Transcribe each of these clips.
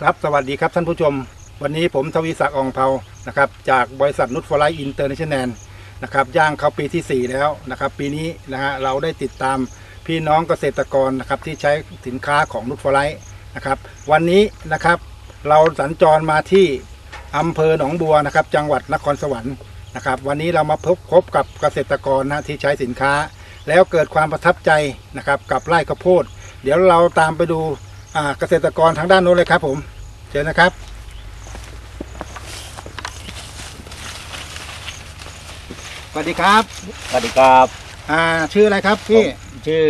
ครับสวัสดีครับท่านผู้ชม วันนี้ผมทวีศักดิ์อองเภานะครับจากบริษัทนุชฟอร์ไลฟ์อินเตอร์เนชั่นแนลนะครับย่างเข้าปีที่ 4 แล้วนะครับปีนี้นะฮะเราได้ติดตามพี่น้องเกษตรกรนะครับที่ใช้สินค้าของนุชฟอร์ไลฟ์นะครับวันนี้นะครับเราสัญจรมาที่อำเภอหนองบัวนะครับจังหวัดนครสวรรค์นะครับวันนี้เรามาพบพบกับเกษตรกรนะที่ใช้สินค้า แล้วเกิดความประทับใจนะครับกับไร่ข้าวโพด เดี๋ยวเราตามไปดู เกษตรกรทางด้านโน้นเลยครับผมเชิญนะครับ สวัสดีครับสวัสดีครับอ่าชื่ออะไรครับพี่ผมชื่อ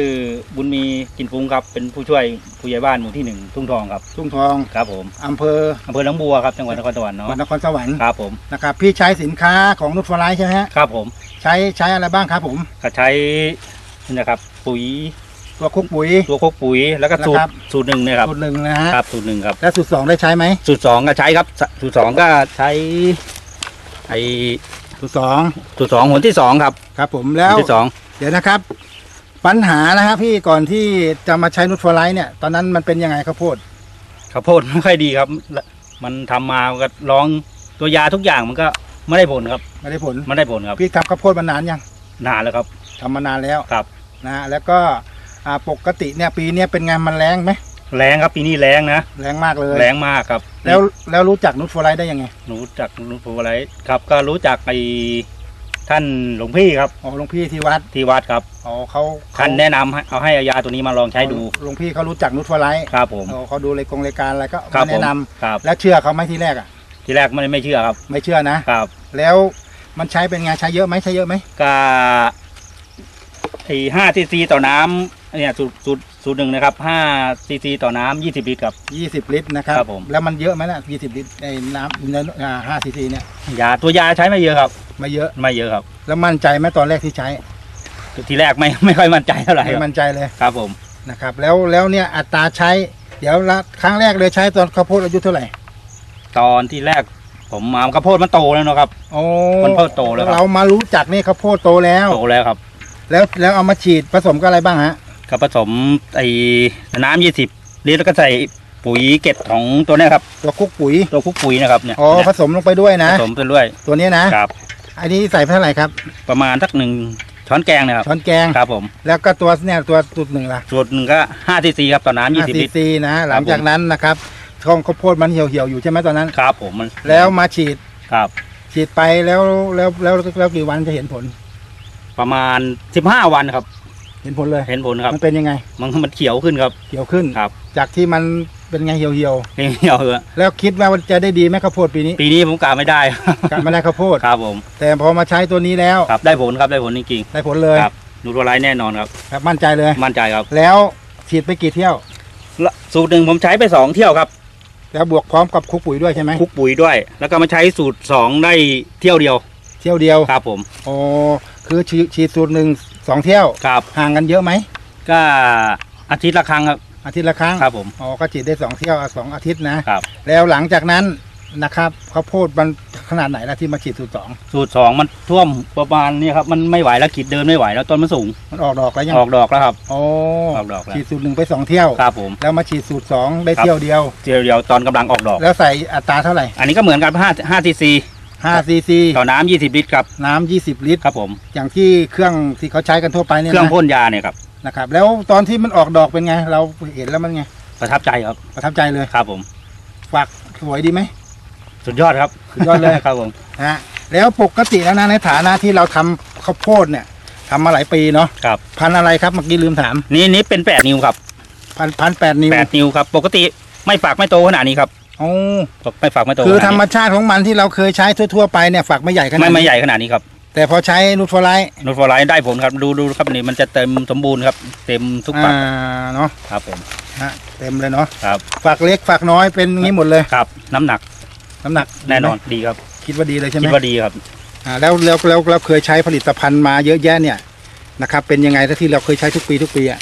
บุญมีกินฟุ้งครับ เป็นผู้ช่วยผู้ใหญ่บ้านหมู่ที่หนึ่งทุ่งทองครับทุ่งทองครับผมอำเภออำเภอหนองบัวครับจังหวัดนครสวรรค์จังเนาะหวัดนครสวรรค์ครับผมนะครับ พี่ใช้สินค้าของนุชฟลายใช่ไหมฮะครับผมใช้ใช้อะไรบ้างครับผม ก็ใช้นี่นะครับปุ๋ย ตัวคุกปุ๋ย ตัวโคกปุ๋ยแล้วก็สูตนะครัรบสูตรหนึ่งเนี่ยครับสูตรหนึ่งนะฮะครับสูตรหนึ่งครับ แล้วสูตรสองได้ใช้ไหมสูตรสองก็ใช้ครับสสูตรสองก็ใช้ไอสูตรสองสูตรสองหนที่สองครับครับผมหแล้ว นที่สองเดี๋ยวนะครับ ปัญหานะครับพี่ก่อนที่จะมาใช้นุชฟลายเนี่ยตอนนั้นมันเป็นยังไงข้าวโพดข้าวโพดไม่ค่อยดีครับ มันทำมาก็ลองตัวยาทุกอย่างมันก็ไม่ได้ผลครับไม่ได้ผลไม่ได้ผลครับพี่ทำข้าวโพดมานานยังนานแล้วครับทำมานานแล้วครับ นะฮะแล้วก็ อ่าปกติเนี่ยปีเนี้ยเป็นไงานมันแรงไหมแรงครับปีนี้แรงนะแรงมากเลยแรงมากครับแล้วแล้วรู้จักนุชฟลายได้ยังไงรู้จักรู้ผูอะไรครับ ก็รู้จักไอ้ท่านหลวงพี่ครับอ๋อหลวงพี่ที่วัดที่วัดครับอ๋อเขาเขท่านแนะนำให้เอาให้เอายาตัวนี้มาลองใช้ดูหลวงพี่เขารู้จักนุชฟลายครับผมอ๋อเขาดูรายกงรายการอะไรก็ครับมาผมแนะนำครับแล้วเชื่อเขาไหมที่แรกอะที่แรกไม่ไม่เชื่อครับไม่เชื่อนะครับ แล้วมันใช้เป็นไงใช้เยอะไหมใช้เยอะไหมก็ไอ้ห้าซีซีต่อน้ำ เนี่ยสูตรสูตรสูตรหนึ่งนะครับห้าซีซีต่อน้ำยี่สิบลิตรครับยี่สิบลิตรนะครับ ครับผม แล้วมันเยอะไหมนะยี่สิบลิตรในน้ำในห้าซีซีเนี่ยยาตัวยาใช้ไม่เยอะครับ ไม่เยอะไม่เยอะครับ แล้วมั่นใจไหมตอนแรกที่ใช้ทีแรกไม่ไม่ค่อยมั่นใจเท่าไหร่คไม่รับมั่นใจเลยครับผม นะครับ แล้วแล้วเนี่ยอัตราใช้ เดี๋ยวละครั้งแรกเลยใช้ตอนข้าวโพดอายุเท่าไหร่ตอนที่แรกผมมาข้าวโพดมันโตแล้วเนอะครับ โอ้มันเพิ่งโตแล้วครับ เรามารู้จักนี่ข้าวโพดโตแล้ว โตแล้วครับ แล้วแล้วเอามาฉีดผสมกับอะไรบ้างฮะ ก็ผสมไอ้น้ำยี่สิบลิตรแล้วก็ใส่ปุ๋ยเกล็ดของตัวเนี้ยครับ ตัวคุกปุ๋ยตัวคุกปุ๋ยนะครับเนี่ยอ๋อผสมลงไปด้วยนะผสมไปด้วยตัวเนี้ยนะครับอันนี้ใส่ไปเท่าไหร่ครับ ประมาณสักหนึ่งช้อนแกงนะครับช้อนแกงครับผมแล้วก็ตัวเนี่ยตัวตุดหนึ่งล่ะส่วนหนึ่งก็ห้าซีซีครับต่อน้ำยี่สิบซีลิตรซีนะ หลังจากนั้นนะครับช่องข้าวโพดมันเหี่ยวเหี่ยวๆอยู่ใช่ไหมตอนนั้นครับผมมันแล้วมาฉีดครับฉีดไปแล้วแล้วแล้วแล้วกี่วันจะเห็นผล ประมาณสิบห้าวันครับ เห็นผลเลย เห็นผลครับ มันเป็นยังไง มันมันเขียวขึ้นครับเหี่ยวขึ้นครับ จากที่มันเป็นไงเหี่ยวเหี่ยวเขียวเหอะๆแล้วคิดว่ามันจะได้ดีไหมข้าวโพดปีนี้ ปีนี้ผมกะไม่ได้กลับมาได้ข้าวโพดครับผม แต่พอมาใช้ตัวนี้แล้วครับได้ผลครับได้ผลจริงได้ผลเลยครับๆนุชฟอร์ไลฟ์แน่นอนครับครับ มั่นใจเลยมั่นใจครับ แล้วฉีดไปกี่เที่ยวและสูตรหนึ่งผมใช้ไปสองเที่ยวครับ แล้วบวกพร้อมกับคุกปุ๋ยด้วยใช่ไหมคลุกปุ๋ยด้วย แล้วก็มาใช้สูตรสองได้เที่ยวเดียว เที่ยวเดียวครับผมโอ้คือฉีดฉีดสูตรหนึ่งสองเที่ยว ครับ ห่างกันเยอะไหมก็อาทิตย์ละครั้งครับ อาทิตย์ละครั้งครับผม อ๋อก็ฉีดได้สองเที่ยวสองอาทิตย์นะครับ แล้วหลังจากนั้นนะครับข้าวโพดมันขนาดไหนละที่มาฉีดสูตรสองสูตรสองมันท่วมประมาณนี้ครับ มันไม่ไหวแล้วขีดเดินไม่ไหวแล้วต้นมันสูง มันออกดอกแล้วยังออกดอกแล้วครับโอ้ออกดอกแล้ว ฉีดสูตรหนึ่งไปสองเที่ยวครับผม แล้วมาฉีดสูตรสองได้ครับ เที่ยวเดียวเที่ยวเดียวตอนกำลังออกดอก แล้วใส่อัตราเท่าไหร่ อันนี้ก็เหมือนกันห้าห้าซีซี 5ซีซีต่อน้ำยี่สิบลิตรครับน้ำ20 ลิตร ครับผม อย่างที่เครื่องที่เขาใช้กันทั่วไปเนี่ยเครื่องนะพ่นยาเนี่ยครับนะครับ แล้วตอนที่มันออกดอกเป็นไง เราเห็นแล้วมันไง ประทับใจครับประทับใจเลยครับผมฝักสวยดีไหมสุดยอดครับสุดยอดเลยครับผมนะฮะแล้วปกติแล้วนะในฐานะที่เราทำข้าวโพดเนี่ยทำมาหลายปีเนาะครับพันธุ์อะไรครับเมื่อกี้ลืมถาม นี่นี่เป็นแปดนิ้วครับ พันพันแปดนิ้วแปดนิ้วครับ ปกติไม่ฝากไม่โตขนาดนี้ครับ โอ้ไม่ฝากไม่โตคือขนาดธรนี้รมชาติของมันที่เราเคยใช้ทั่วๆไปเนี่ยฝักไม่ใหญ่ขนาไม่ดไม่นี้ใหญ่ขนาดนี้ครับ แต่พอใช้นูตฟลายนูตฟอร์ไลท์ได้ผลครับดูดูครับนี่มันจะเต็มสมบูรณ์ครับ เต็มทุกฝัอ่ากเนาะครับผมฮะเต็มเลยเนาะครับฝักเล็กฝักน้อยเป็นงี้หมดเลยครับ น้ำหนัก น้ำหนักแน่นอนดีไหมดีครับ คิดว่าดีเลยใช่ไหมคิดว่าดีครับอ่าแล้วแล้วแล้วเราเคยใช้ผลิตภัณฑ์มาเยอะแยะเนี่ยนะครับเป็นยังไงถ้าที่เราเคยใช้ทุกปีทุกปีอะ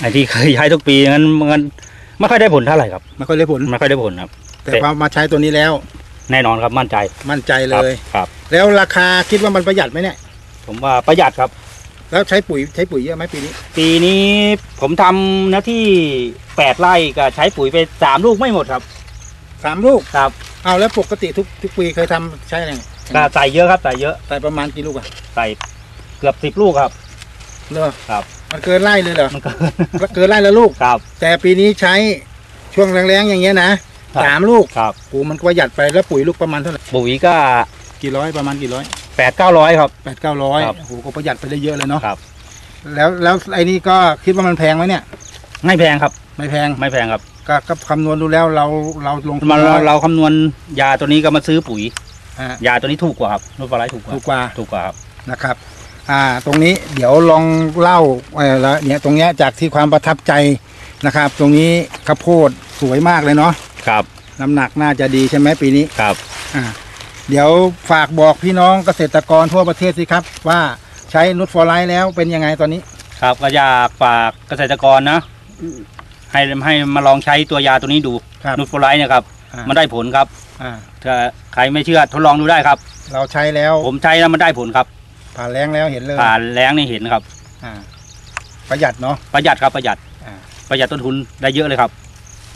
ไอ้ที่เคยใช้ทุกปีงั้นมัน ไม่ค่อยได้ผลเท่าไหร่ครับไม่ค่อยได้ผล ไม่ค่อยได้ผลครับ แต่พอมาใช้ตัวนี้แล้ว แน่นอนครับมั่นใจมั่นใจเลครับยครับ แล้วราคาคิดว่ามันประหยัดไหมเนี่ย ผมว่าประหยัดครับ แล้วใช้ปุ๋ยใช้ปุ๋ยเยอะไหมปีนี้ ปีนี้ผมทำหน้าที่แปดไร่ก็ใช้ปุ๋ยไปสามลูกไม่หมดครับสามลูกครับเอาแล้วปกติทุกทุกปีเคยทำใช้อะไรก็ใส่เยอะครับใส่เยอะใส่ประมาณกี่ลูกอะใส่เกือบสิบลูกครับ เหรอครับ มันเกินไร่เลยเหรอมันก็ เกินไร่ละลูก ครับ แต่ปีนี้ใช้ช่วงแรงๆอย่างเงี้ยนะครับ สามลูกครับโอ้มันก็ประหยัดไปแล้วปุ๋ยลูกประมาณเท่าไหร่ปุ๋ยก็กี่ร้อยประมาณกี่ร้อยแปดเก้าร้อยครับ แปดเก้าร้อยครับโอ้โหก็ประหยัดไปได้เยอะเลยเนาะครับ แล้วแล้วไอ้นี่ก็คิดว่ามันแพงไหมเนี่ย ไม่แพงครับ ไม่แพงไม่แพงครับก็ก็คำนวณดูแล้วเราเราลงทุนมาเราน้อยเราคำนวณยาตัวนี้ก็มาซื้อปุ๋ยอ่ายาตัวนี้ถูกกว่าครับนูตฟลายถูกกว่าถูกกว่าถูกกว่าครับนะครับ อ่าตรงนี้เดี๋ยวลองเล่าเออแล้วเนี่ยตรงเนี้ยจากที่ความประทับใจนะครับ ตรงนี้ข้าวโพดสวยมากเลยเนาะครับ น้ำหนักน่าจะดีใช่ไหมปีนี้ครับ อ่าเดี๋ยวฝากบอกพี่น้องเกษตรกรทั่วประเทศสิครับ ว่าใช้นุชฟอร์ไลฟ์แล้วเป็นยังไงตอนนี้ ครับก็อยากฝากเกษตรกรนะ ให้ให้มาลองใช้ตัวยาตัวนี้ดูครับนุชฟอร์ไลฟ์เนี่ยครับอ่ามันได้ผลครับอ่าถ้าใครไม่เชื่อทดลองดูได้ครับ เราใช้แล้วผมใช้แล้วมันได้ผลครับ ผ่านแล้งแล้วเห็นเลยผ่านแล้งนี่เห็นครับอ่าประหยัดเนาะประหยัดครับประหยัดอ่าประหยัดต้นทุนได้เยอะเลยครับ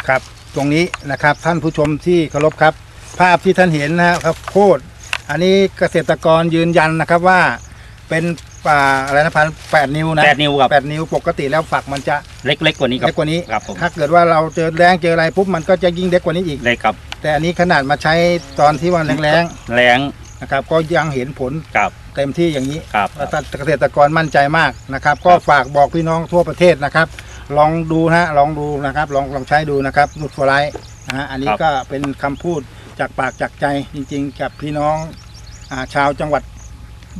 ครับ ตรงนี้นะครับท่านผู้ชมที่เคารพครับ ภาพที่ท่านเห็นนะครับโคตรอันนี้เกษตรกรยืนยันนะครับว่า เป็นป่าอะไรนะพันแปดนิ้วนะแปดนิ้วครับแปดนิ้วปกติแล้วฝักมันจะเล็กๆกว่านี้ครับเล็กกว่านี้ครับผมถ้าเกิดว่าเราเจอแรงเจออะไรปุ๊บมันก็จะยิ่งเล็กกว่านี้อีกเล็กครับ แต่อันนี้ขนาดมาใช้ตอนที่วันแรงแรงๆ นะครับ ก็ยังเห็นผลครับเต็มที่อย่างนี้ครับแล้วเกษตรกรมั่นใจมากนะครับ ก็ฝากบอกพี่น้องทั่วประเทศนะครับ ลองดูนะฮะลองดูนะครับ ลองลองใช้ดูนะครับนุชฟลายนะฮะอันนี้ก็เป็นคำพูดจากปากจากใจจริง ๆ กับพี่น้องอาชาวจังหวัด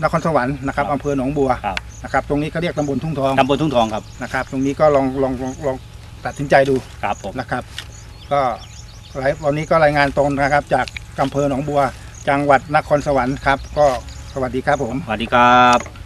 นครสวรรค์นะครับอำเภอหนองบัวครับนะครับ ตรงนี้เขาเรียกตำบลทุ่งทองตำบลทุ่งทองครับนะครับ ตรงนี้ก็ลองลองลองลองตัดสินใจดูครับผมนะครับ ก็ไลฟ์วันนี้ก็รายงานตรงนะครับ จากอำเภอหนองบัว จังหวัดนครสวรรค์ครับ ก็สวัสดีครับผม สวัสดีครับ